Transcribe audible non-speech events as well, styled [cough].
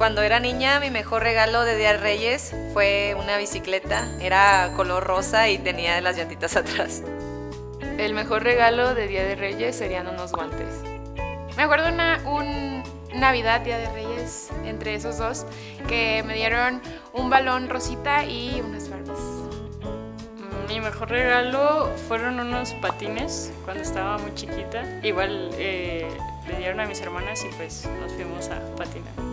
Cuando era niña, mi mejor regalo de Día de Reyes fue una bicicleta. Era color rosa y tenía las llantitas [laughs] atrás. El mejor regalo de Día de Reyes serían unos guantes. Me acuerdo una, un Navidad, Día de Reyes, entre esos dos, que me dieron un balón rosita y unas Barbies. Mi mejor regalo fueron unos patines cuando estaba muy chiquita. Igual eh, le dieron a mis hermanas y pues nos fuimos a patinar.